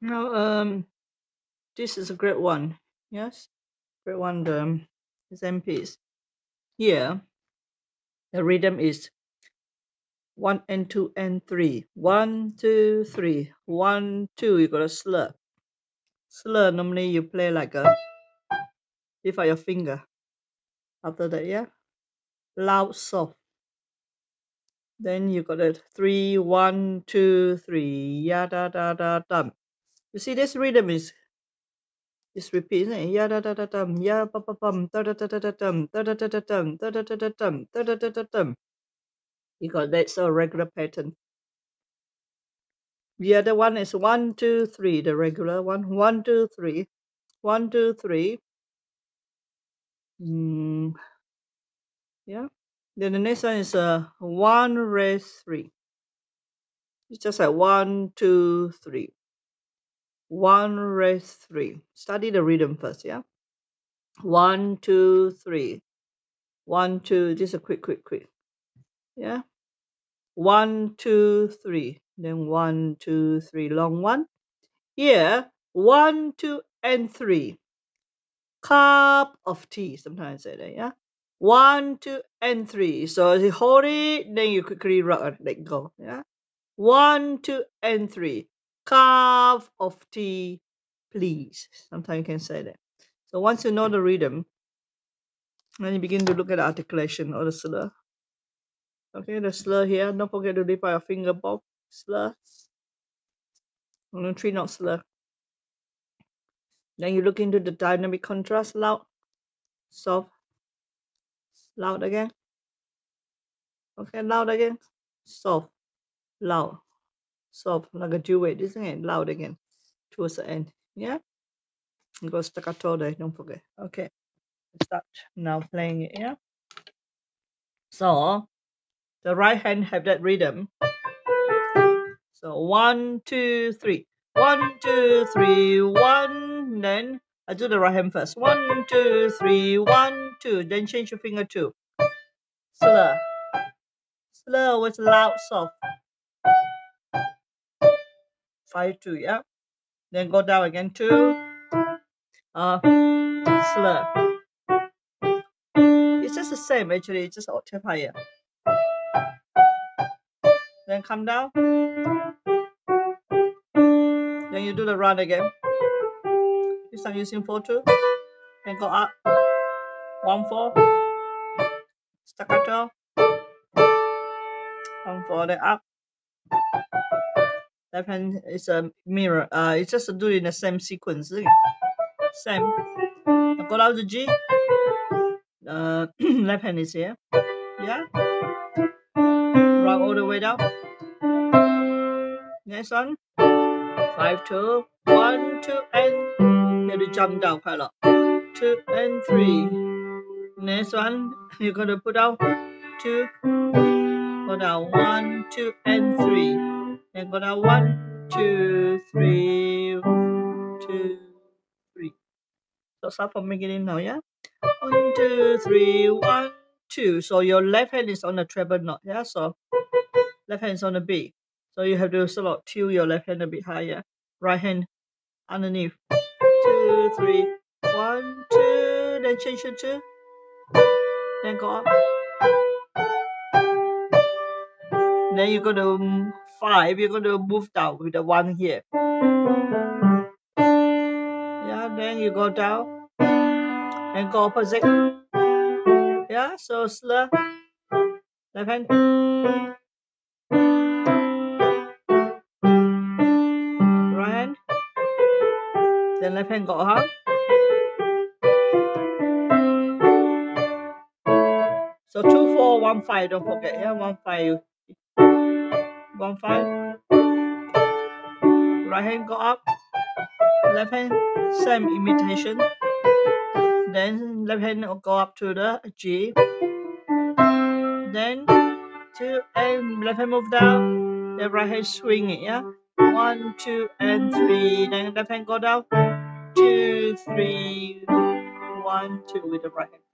Now, um, this is a great one. Yes, great one. The um, same piece. Here, the rhythm is one and two and three. One, two, three. One, two. You got a slur. Slur. Normally, you play like a lift out your finger. After that, yeah, loud, soft. Then you got a three, one, two, three. Ya da da da dum. You see, this rhythm is is repeating. Ya da da da dum. Ya pa pa pum. Da da da da da dum. Da da da da dum. Da da da da dum. Da da da da dum. Got that's a regular pattern. The other one is one, two, three. The regular one. One, two, three. One, two, three. Mm, yeah. Then the next one is uh, one raise three. It's just like one, two, three. One raise three. Study the rhythm first, yeah. One, two, three. One, two. Just a quick, quick, quick. Yeah. One, two, three. Then one, two, three. Long one. Here, one, two, and three. Cup of tea. Sometimes I say that, yeah. One, two, and three. So you hold it, then you quickly rock let go. Yeah. One, two, and three. Cup of tea, please. Sometimes you can say that. So once you know the rhythm, then you begin to look at the articulation or the slur. Okay, the slur here. Don't forget to out your finger both. Slur. On the three note slur. Then you look into the dynamic contrast, loud, soft, loud again. Okay, loud again, soft, loud, soft, like a duet, isn't it? Loud again, towards the end. Yeah, and go staccato there, don't forget. Okay, start now playing it. Yeah. So the right hand have that rhythm. So one, two, three. One, two, three, one. Then I do the right hand first. One, two, three, one, two. Then change your finger two. slur. Slur with loud, soft. Five, two, yeah. Then go down again two. Uh, slur. It's just the same actually, it's just octave higher. Then come down. Then you do the run again. This time using four two. Then go up. One four. Staccato. One four. Then up. Left hand is a mirror. Uh, it's just doing the same sequence. Same. Now go down to G. Uh, left hand is here. Yeah. Run all the way down. Next one. Five two. One and you have to jump down quite a lot. Two and three. Next one. You're gonna put down two. Put down one, two, and three. Then go down one, two, three, two, three. So start from beginning now, yeah? One, two, three, one, two. So your left hand is on the treble note, yeah? So left hand is on the B. So you have to sort of tilt your left hand a bit higher. Right hand underneath. Two, three, one, two. Then change it to. Then go up. Then you're going to mm, five. You're going to move down with the one here. Yeah. Then you go down. and go opposite. Yeah. So slur. Left hand. Right hand. Then left hand go up. So two, four, one, five. Don't forget. Yeah. One, five. One, five. Right hand go up. Left hand. Same imitation. Then left hand will go up to the G. Then two and left hand move down. The right hand swing it, yeah. One, two, and three. Then left hand go down. Two, three, one, two with the right hand.